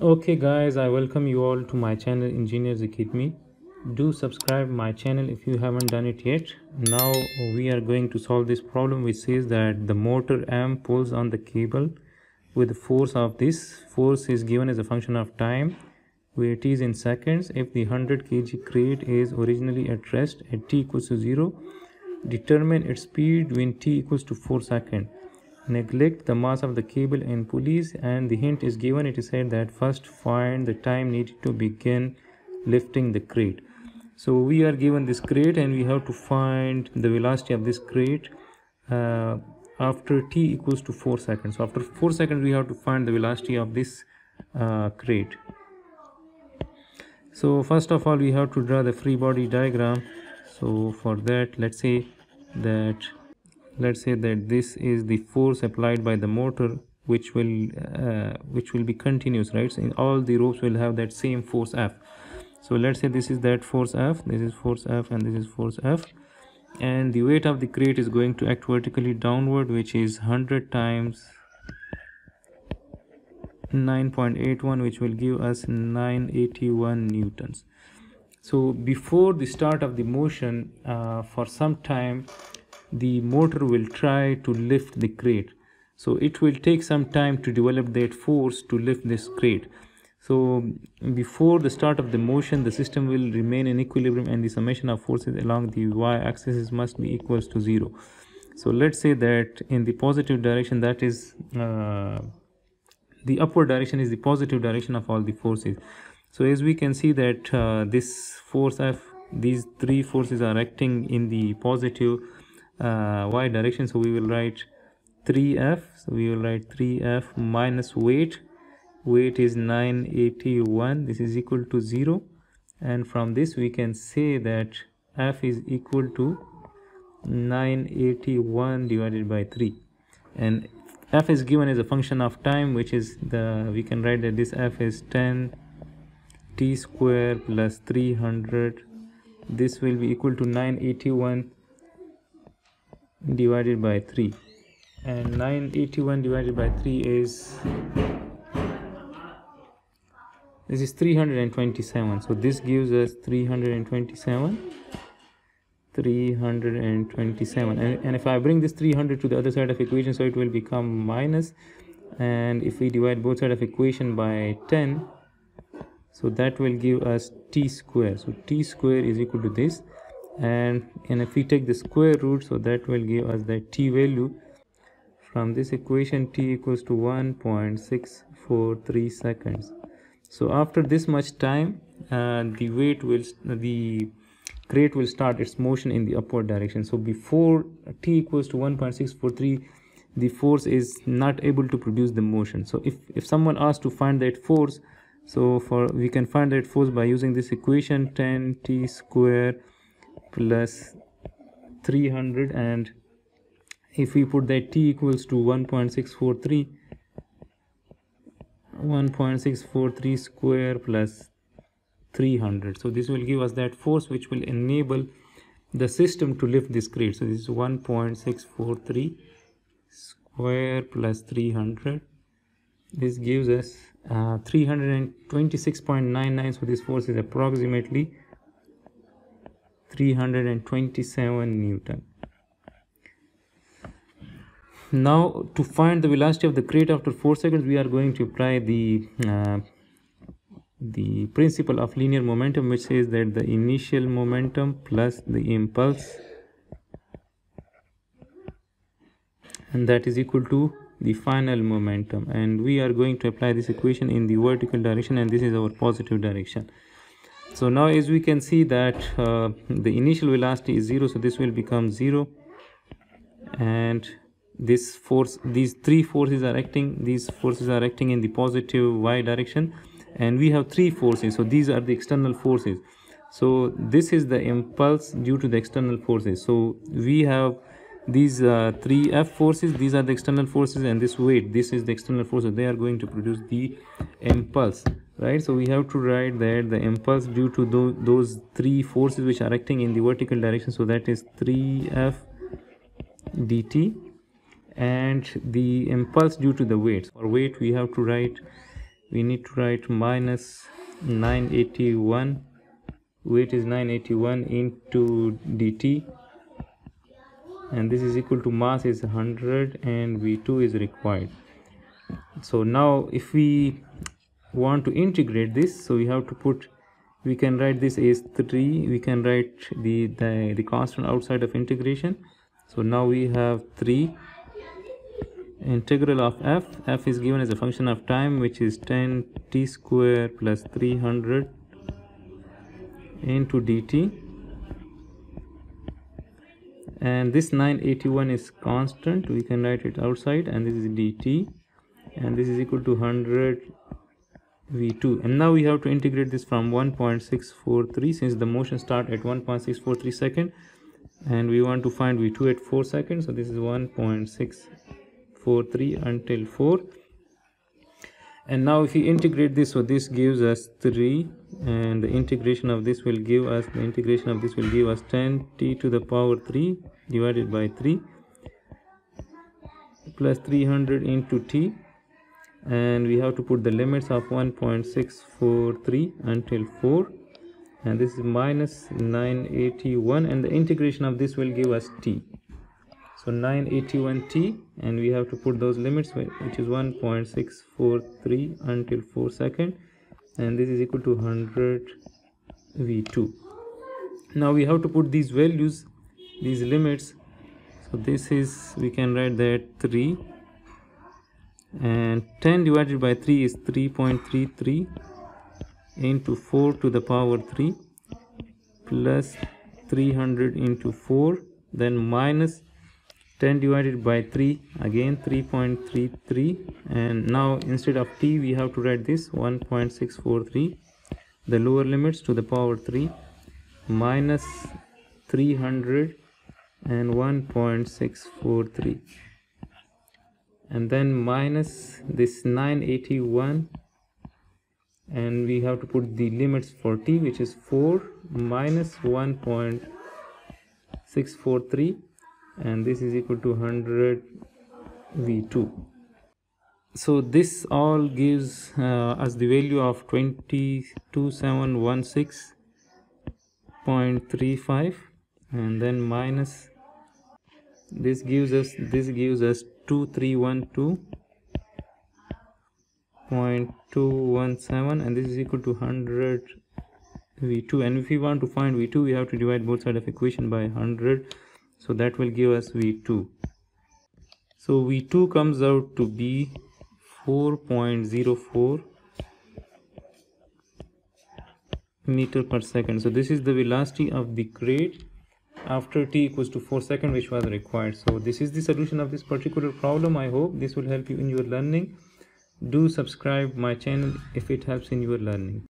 okay guys i welcome you all to my channel engineers academy. Do subscribe my channel if you haven't done it yet. Now we are going to solve this problem which says that the motor m pulls on the cable with the force of this. Force is given as a function of time where it is in seconds. If the 100 kg crate is originally at rest at t equals to 0 determine its speed when t equals to 4 seconds neglect the mass of the cable and pulleys and the hint is given. It is said that first find the time needed to begin lifting the crate. So we are given this crate and we have to find the velocity of this crate uh, after t equals to 4 seconds. So after 4 seconds we have to find the velocity of this uh, crate. So first of all we have to draw the free body diagram. So for that let's say that let's say that this is the force applied by the motor which will uh, which will be continuous right? So all the ropes will have that same force f. So let's say this is that force f this is force f and this is force f. And the weight of the crate is going to act vertically downward which is 100 times 9.81 which will give us 981 newtons. So before the start of the motion uh, for some time the motor will try to lift the crate. So it will take some time to develop that force to lift this crate. So before the start of the motion the system will remain in equilibrium and the summation of forces along the y-axis must be equals to zero. So let's say that in the positive direction that is uh, the upward direction is the positive direction of all the forces. So as we can see that uh, this force f these three forces are acting in the positive Uh, y direction so we will write 3f so we will write 3f minus weight. Weight is 981 this is equal to 0 and from this we can say that f is equal to 981 divided by 3 and f is given as a function of time which is the we can write that this f is 10 t square plus 300 this will be equal to 981 divided by 3 and 981 divided by 3 is this is 327 so this gives us 327 327 and, and if I bring this 300 to the other side of equation so it will become minus. And if we divide both sides of equation by 10 so that will give us t square. So t square is equal to this and and if we take the square root so that will give us the t value. From this equation t equals to 1.643 seconds. So after this much time uh, the weight will the crate will start its motion in the upward direction. So before t equals to 1.643 the force is not able to produce the motion. So if if someone asks to find that force so for we can find that force by using this equation 10 t square plus 300 and if we put that t equals to 1.643 1.643 square plus 300 so this will give us that force which will enable the system to lift this crate so this is 1.643 square plus 300 this gives us uh, 326.99 so this force is approximately 327 newton. Now to find the velocity of the crate after 4 seconds we are going to apply the uh, the principle of linear momentum which says that the initial momentum plus the impulse and that is equal to the final momentum. And we are going to apply this equation in the vertical direction and this is our positive direction so now as we can see that uh, the initial velocity is zero so this will become zero. And this force these three forces are acting these forces are acting in the positive y direction. And we have three forces so these are the external forces. So this is the impulse due to the external forces. So we have these uh, three f forces these are the external forces and this weight this is the external forces. They are going to produce the impulse right? So we have to write that the impulse due to those, those three forces which are acting in the vertical direction. So that is 3f dt and the impulse due to the weight. For weight we have to write we need to write minus 981 weight is 981 into dt and this is equal to mass is 100 and v2 is required. So now if we want to integrate this so we have to put we can write this as 3 we can write the the, the constant outside of integration. So now we have 3 integral of f f is given as a function of time which is 10 t square plus 300 into dt and this 981 is constant. We can write it outside. And this is dt and this is equal to 100 v2 and now we have to integrate this from 1.643 since the motion start at 1.643 second. And we want to find v2 at 4 seconds. So this is 1.643 until 4 and now if we integrate this so this gives us 3 and the integration of this will give us the integration of this will give us 10 t to the power 3 divided by 3 plus 300 into t. And we have to put the limits of 1.643 until 4 and this is minus 981 and the integration of this will give us t so 981t and we have to put those limits which is 1.643 until 4 second and this is equal to 100 v2 now we have to put these values these limits. So this is we can write that 3 and 10 divided by 3 is 3.33 into 4 to the power 3 plus 300 into 4 then minus 10 divided by 3 again 3.33 and now instead of t we have to write this 1.643 the lower limits to the power 3 minus 300 and 1.643 and then minus this 981 and we have to put the limits for t which is 4 minus 1.643 and this is equal to 100 v2 so this all gives uh, us the value of 22716.35 and then minus this gives us this gives us 2312.217 and this is equal to 100 v2 and if we want to find v2 we have to divide both sides of equation by 100 so that will give us v2 so v2 comes out to be 4.04 meter per second. So this is the velocity of the crate after t equals to 4 second which was required. So this is the solution of this particular problem. I hope this will help you in your learning. Do subscribe my channel if it helps in your learning